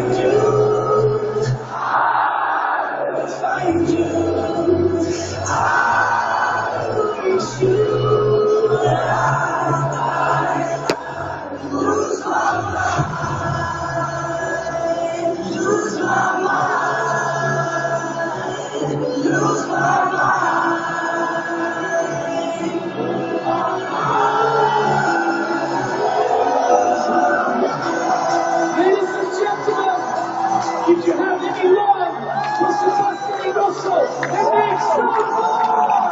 I will find you. I will find you. Did you have anyone? Was Sebastian Russell in the excitement?